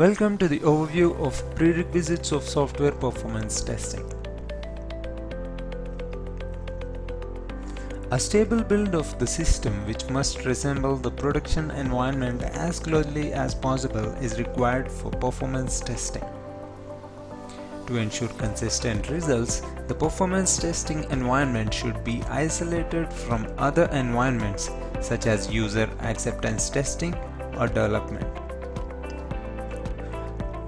Welcome to the overview of prerequisites of software performance testing. A stable build of the system which must resemble the production environment as closely as possible is required for performance testing. To ensure consistent results, the performance testing environment should be isolated from other environments such as user acceptance testing or development.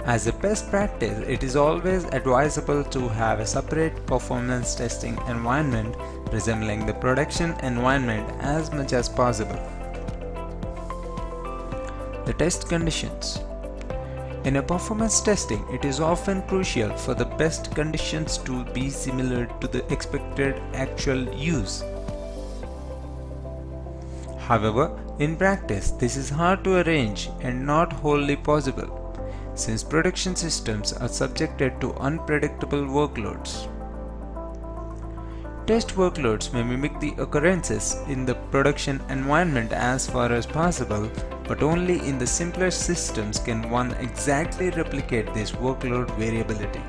As a best practice, it is always advisable to have a separate performance testing environment resembling the production environment as much as possible. The test conditions In a performance testing, it is often crucial for the best conditions to be similar to the expected actual use. However, in practice, this is hard to arrange and not wholly possible since production systems are subjected to unpredictable workloads. Test workloads may mimic the occurrences in the production environment as far as possible, but only in the simplest systems can one exactly replicate this workload variability.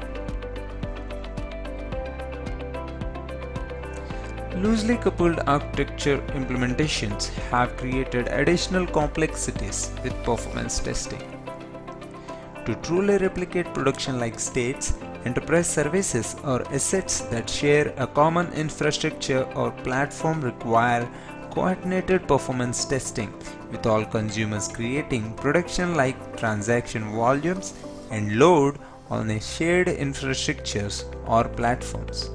Loosely coupled architecture implementations have created additional complexities with performance testing. To truly replicate production-like states, enterprise services or assets that share a common infrastructure or platform require coordinated performance testing with all consumers creating production-like transaction volumes and load on a shared infrastructures or platforms.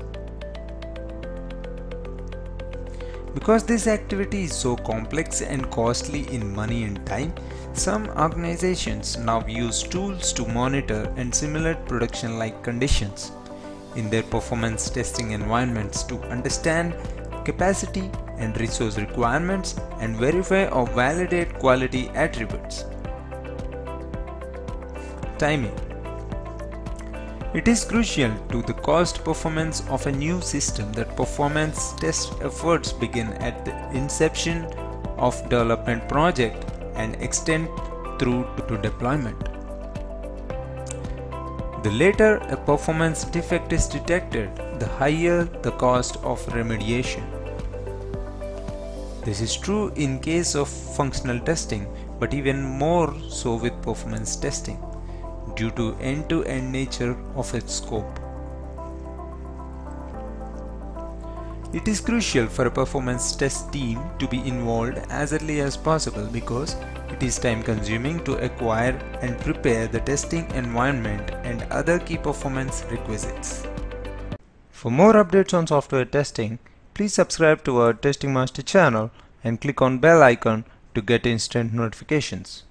Because this activity is so complex and costly in money and time, some organizations now use tools to monitor and simulate production-like conditions in their performance testing environments to understand capacity and resource requirements and verify or validate quality attributes. Timing It is crucial to the cost performance of a new system that performance test efforts begin at the inception of development project and extend through to deployment. The later a performance defect is detected, the higher the cost of remediation. This is true in case of functional testing, but even more so with performance testing, due to end-to-end nature of its scope. It is crucial for a performance test team to be involved as early as possible because it is time consuming to acquire and prepare the testing environment and other key performance requisites. For more updates on software testing, please subscribe to our Testing Master channel and click on bell icon to get instant notifications.